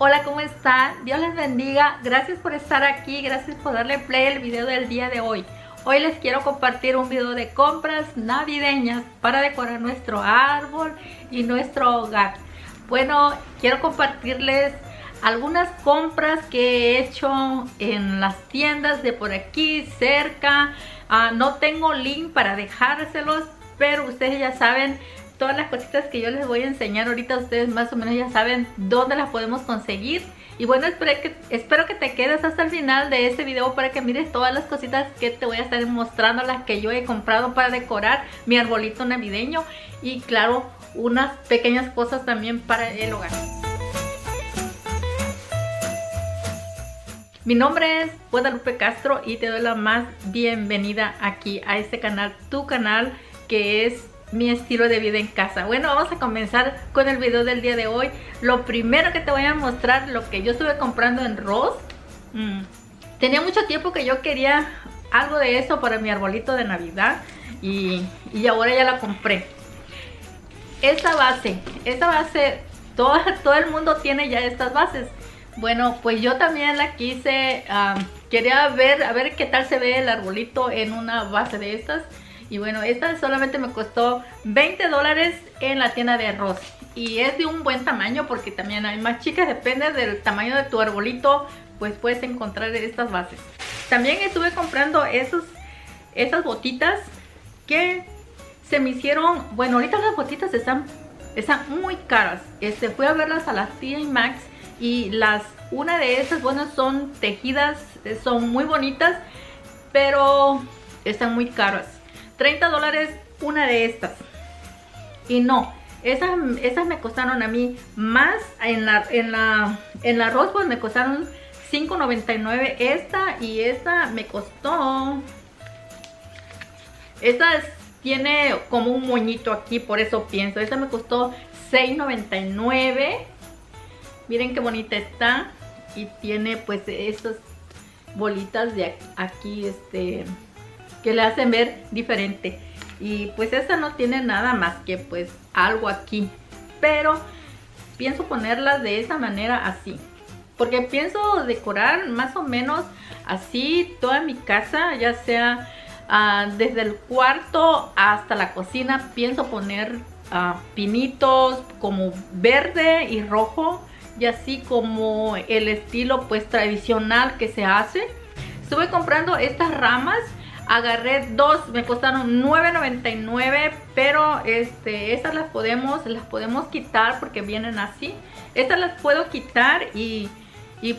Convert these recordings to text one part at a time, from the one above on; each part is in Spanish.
Hola, ¿cómo están? Dios les bendiga. Gracias por estar aquí, gracias por darle play al video del día de hoy. Hoy les quiero compartir un video de compras navideñas para decorar nuestro árbol y nuestro hogar. Bueno, quiero compartirles algunas compras que he hecho en las tiendas de por aquí cerca. Ah, no tengo link para dejárselos, pero ustedes ya saben todas las cositas que yo les voy a enseñar ahorita. Ustedes más o menos ya saben dónde las podemos conseguir. Y bueno, espero que, espero que te quedes hasta el final de este video para que mires todas las cositas que te voy a estar mostrando, las que yo he comprado para decorar mi arbolito navideño. Y claro, unas pequeñas cosas también para el hogar. Mi nombre es Guadalupe Castro y te doy la más bienvenida aquí a este canal, tu canal que es mi estilo de vida en casa. Bueno, vamos a comenzar con el video del día de hoy. Lo primero que te voy a mostrar, lo que yo estuve comprando en Ross. Mm. Tenía mucho tiempo que yo quería algo de eso para mi arbolito de Navidad y, y ahora ya la compré. Esta base, esta base, todo, todo el mundo tiene ya estas bases. Bueno, pues yo también la quise, quería ver, a ver qué tal se ve el arbolito en una base de estas. Y bueno, esta solamente me costó 20 dólares en la tienda de arroz. Y es de un buen tamaño porque también hay más chicas, depende del tamaño de tu arbolito, pues puedes encontrar estas bases. También estuve comprando esos, esas botitas que se me hicieron, bueno, ahorita las botitas están, están muy caras. Este, fui a verlas a las TJ Maxx y las una de esas bueno son tejidas eh, son muy bonitas pero están muy caras 30 dólares una de estas y no esas, esas me costaron a mí más en la en la en la me costaron 5.99 esta y esta me costó esta tiene como un moñito aquí por eso pienso esta me costó 6.99 Miren qué bonita está. Y tiene pues estas bolitas de aquí, este, que le hacen ver diferente. Y pues esta no tiene nada más que pues algo aquí. Pero pienso ponerlas de esa manera así. Porque pienso decorar más o menos así toda mi casa, ya sea ah, desde el cuarto hasta la cocina. Pienso poner ah, pinitos como verde y rojo y así como el estilo pues tradicional que se hace. Estuve comprando estas ramas, agarré dos, me costaron $9.99, pero este, estas las podemos, las podemos quitar porque vienen así. Estas las puedo quitar y,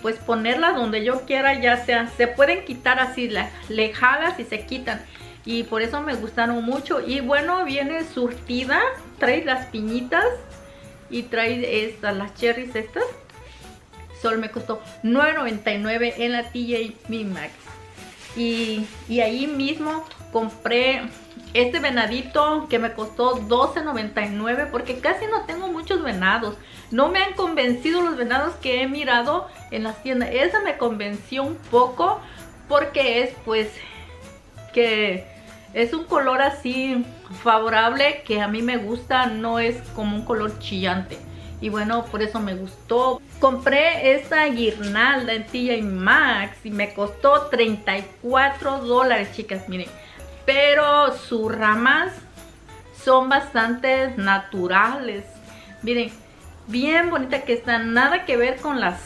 pues ponerlas donde yo quiera, ya sea, se pueden quitar así, las lejadas y se quitan. Y por eso me gustaron mucho. Y bueno, viene surtida, trae las piñitas y trae estas, las cherries estas. Solo me costó $9.99 en la TJ Maxx. Y, ahí mismo compré este venadito que me costó $12.99 porque casi no tengo muchos venados. No me han convencido los venados que he mirado en las tiendas. Esa me convenció un poco porque es pues que es un color así favorable que a mí me gusta, no es como un color chillante. Y bueno, por eso me gustó. Compré esta guirnalda en TJ Maxx y me costó 34 dólares, chicas, miren. Pero sus ramas son bastante naturales. Miren, bien bonita que están. Nada que ver con las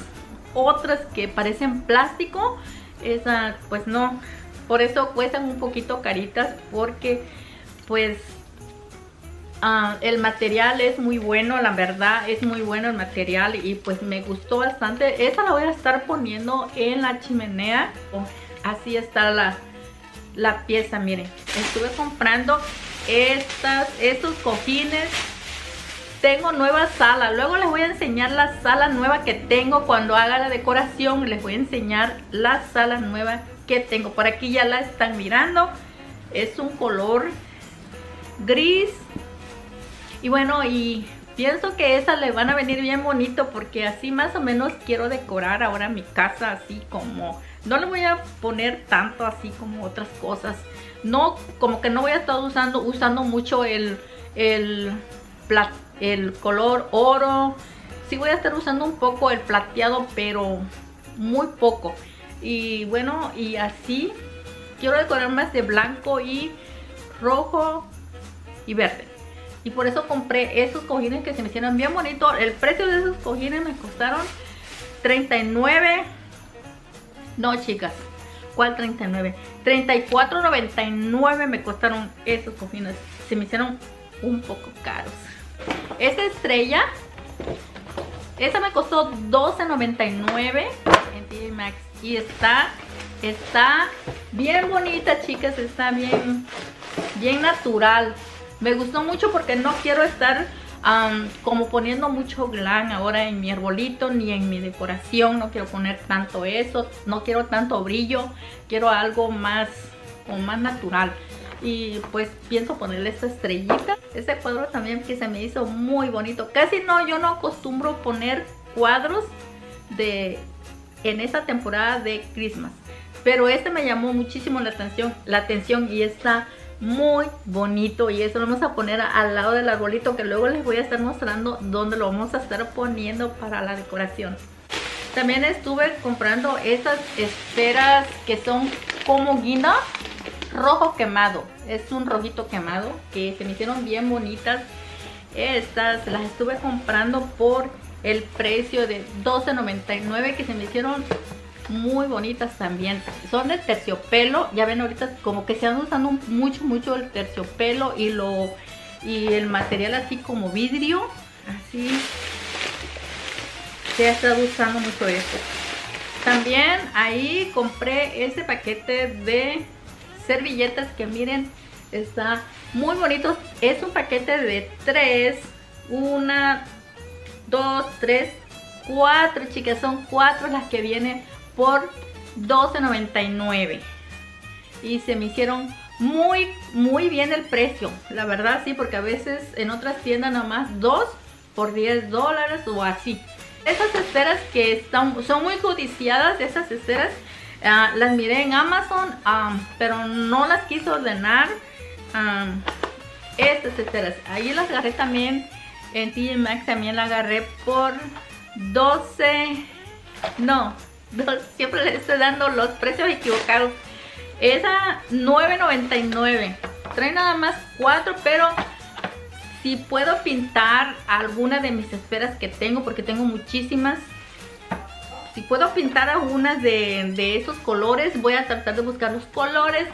otras que parecen plástico. Esa, pues no, por eso cuestan un poquito caritas porque pues ah, el material es muy bueno, la verdad es muy bueno el material y pues me gustó bastante. Esta la voy a estar poniendo en la chimenea. Así está la, la pieza, miren. Estuve comprando estas, estos cojines tengo nueva sala. Luego les voy a enseñar la sala nueva que tengo cuando haga la decoración. Les voy a enseñar la sala nueva que tengo. Por aquí ya la están mirando. Es un color gris. Y bueno, y pienso que esa le van a venir bien bonito porque así más o menos quiero decorar ahora mi casa así como... No le voy a poner tanto así como otras cosas. No, como que no voy a estar usando, usando mucho el, el, el color oro sí voy a estar usando un poco el plateado, pero muy poco. Y bueno, y así quiero decorar más de blanco y rojo y verde. Y por eso compré esos cojines que se me hicieron bien bonitos. El precio de esos cojines me costaron 39. No, chicas. ¿Cuál 39? 34.99 me costaron esos cojines. Se me hicieron un poco caros. Esta estrella, esta me costó 12.99 en TJ Maxx. Y está, está bien bonita, chicas. Está bien, bien natural. Me gustó mucho porque no quiero estar como poniendo mucho glam ahora en mi arbolito ni en mi decoración. No quiero poner tanto eso, no quiero tanto brillo. Quiero algo más, o más natural. Y pues pienso ponerle esta estrellita. Este cuadro también que se me hizo muy bonito. Casi no, yo no acostumbro poner cuadros de en esta temporada de Christmas. Pero este me llamó muchísimo la atención, la atención y está muy bonito y eso lo vamos a poner al lado del arbolito que luego les voy a estar mostrando dónde lo vamos a estar poniendo para la decoración. También estuve comprando estas esferas que son como guinda rojo quemado. Es un rojito quemado que se me hicieron bien bonitas. Estas las estuve comprando por el precio de $12.99 que se me hicieron muy bonitas también. Son de terciopelo, ya ven ahorita como que se han usando mucho, mucho el terciopelo y lo y el material así como vidrio, así se ha estado usando mucho esto. También ahí compré ese paquete de servilletas que miren, está muy bonito. Es un paquete de tres, una, dos, tres, cuatro, chicas, son cuatro las que vienen por $12.99 y se me hicieron muy muy bien el precio. La verdad sí porque a veces en otras tiendas nada más dos por 10 dólares o así. Esas esferas que están son muy codiciadas esas esferas ah, las miré en Amazon pero no las quise ordenar. Estas esferas ahí las agarré también en TJ Maxx también la agarré por 12 no siempre les estoy dando los precios equivocados. Esa 9.99. Trae nada más 4, pero si puedo pintar alguna de mis esferas que tengo, porque tengo muchísimas. Si puedo pintar algunas de, de esos colores, voy a tratar de buscar los colores,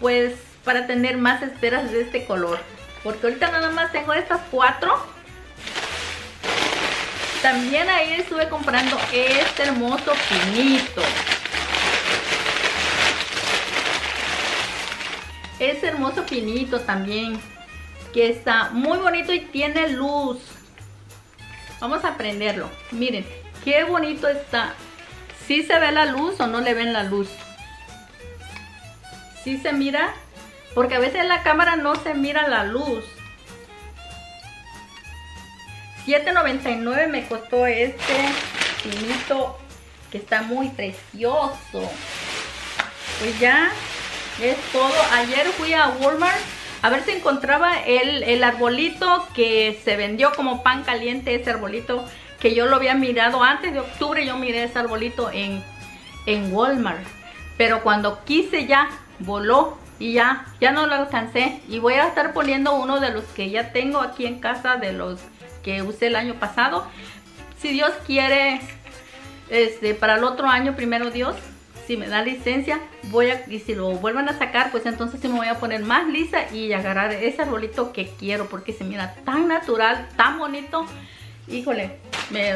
pues para tener más esferas de este color. Porque ahorita nada más tengo estas cuatro también ahí estuve comprando este hermoso pinito. Este hermoso pinito también. Que está muy bonito y tiene luz. Vamos a prenderlo. Miren, qué bonito está. ¿Sí se ve la luz o no le ven la luz? ¿Sí se mira? Porque a veces en la cámara no se mira la luz. $7.99 me costó este pinito que está muy precioso. Pues ya es todo. Ayer fui a Walmart a ver si encontraba el, arbolito que se vendió como pan caliente, ese arbolito que yo lo había mirado antes de octubre, yo miré ese arbolito en, en Walmart. Pero cuando quise ya, voló y ya, ya no lo alcancé. Y voy a estar poniendo uno de los que ya tengo aquí en casa, de los que usé el año pasado. Si Dios quiere, este, para el otro año, primero Dios, si me da licencia, voy a, y si lo vuelvan a sacar, pues entonces sí me voy a poner más lisa y agarrar ese arbolito que quiero, porque se mira tan natural, tan bonito. Híjole, me,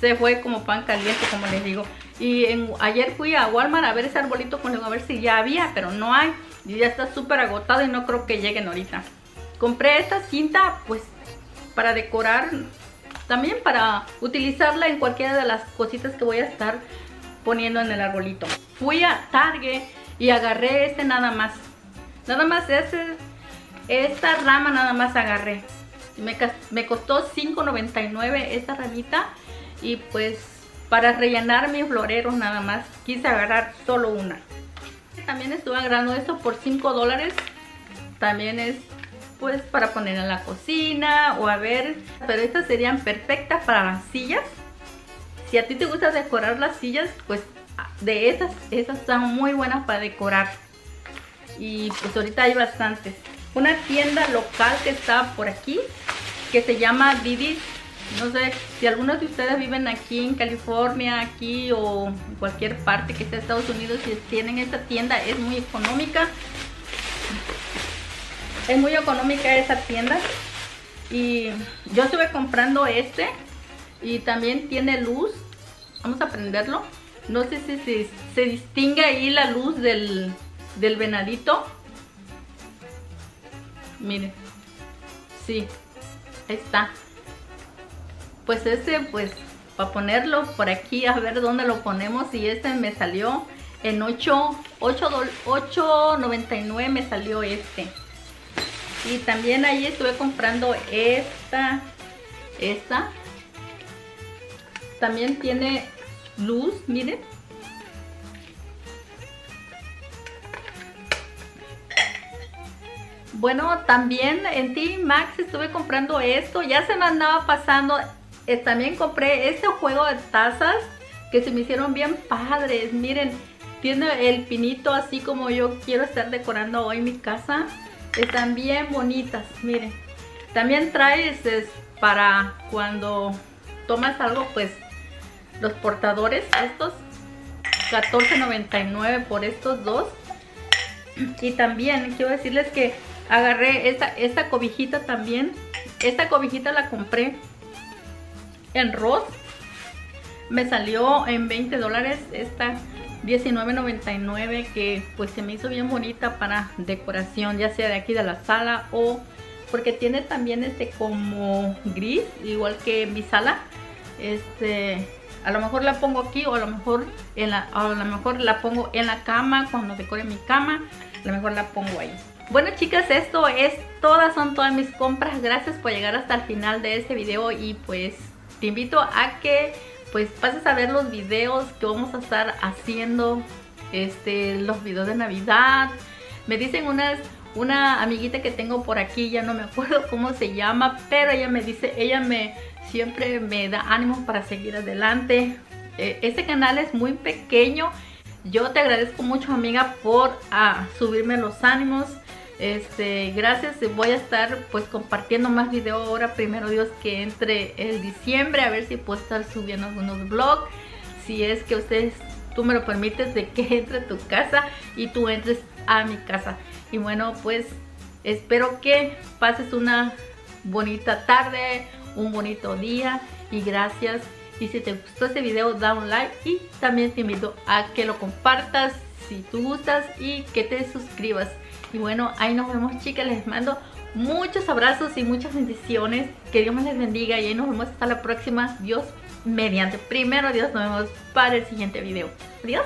se fue como pan caliente, como les digo. Y ayer fui a Walmart a ver ese arbolito con a ver si ya había, pero no hay. Y ya está súper agotado y no creo que lleguen ahorita. Compré esta cinta, pues para decorar, también para utilizarla en cualquiera de las cositas que voy a estar poniendo en el arbolito. Fui a Target y agarré este nada más. Nada más ese, esta rama nada más agarré. Me, me costó $5.99 esta ramita y pues para rellenar mis floreros nada más quise agarrar solo una. También estuve agarrando esto por 5 dólares. También es pues para poner en la cocina o a ver, pero estas serían perfectas para las sillas. Si a ti te gusta decorar las sillas, pues de estas, estas están muy buenas para decorar. Y pues ahorita hay bastantes. Una tienda local que está por aquí, que se llama Didi. No sé si algunos de ustedes viven aquí en California, aquí o en cualquier parte que esté Estados Unidos, si tienen esta tienda, es muy económica. Es muy económica esa tienda. Y yo estuve comprando este. Y también tiene luz. Vamos a prenderlo. No sé si se, distingue ahí la luz del, del venadito. Miren. Sí. Ahí está. Pues este, pues, para ponerlo por aquí, a ver dónde lo ponemos. Y este me salió en 8, 8.99 me salió este. Y también ahí estuve comprando esta, esta. También tiene luz, miren. Bueno, también en T Max estuve comprando esto. Ya se me andaba pasando. Eh, también compré este juego de tazas que se me hicieron bien padres. Miren, tiene el pinito así como yo quiero estar decorando hoy mi casa. Están bien bonitas, miren. También trae para cuando tomas algo, pues los portadores estos. 14.99 por estos dos. Y también quiero decirles que agarré esta, esta cobijita también. Esta cobijita la compré en Ross. Me salió en 20 dólares esta 19.99 que pues se me hizo bien bonita para decoración ya sea de aquí de la sala o porque tiene también este como gris igual que mi sala. Este a lo mejor la pongo aquí o a lo mejor en la a lo mejor la pongo en la cama cuando decore mi cama a lo mejor la pongo ahí. Bueno chicas esto es todas son todas mis compras. Gracias por llegar hasta el final de este video y pues te invito a que pues pases a ver los videos que vamos a estar haciendo, este, los videos de Navidad. Me dicen unas, una amiguita que tengo por aquí, ya no me acuerdo cómo se llama, pero ella me dice, ella me siempre me da ánimos para seguir adelante. Eh, este canal es muy pequeño. Yo te agradezco mucho amiga por ah, subirme los ánimos. Este, gracias, voy a estar pues compartiendo más videos ahora, primero Dios que entre el diciembre, a ver si puedo estar subiendo algunos vlogs, si es que ustedes, tú me lo permites de que entre a tu casa y tú entres a mi casa. Y bueno, pues espero que pases una bonita tarde, un bonito día y gracias. Y si te gustó este video, da un like y también te invito a que lo compartas si tú gustas y que te suscribas. Y bueno, ahí nos vemos chicas, les mando muchos abrazos y muchas bendiciones. Que Dios me les bendiga y ahí nos vemos hasta la próxima. Dios mediante. Primero Dios, nos vemos para el siguiente video. Adiós.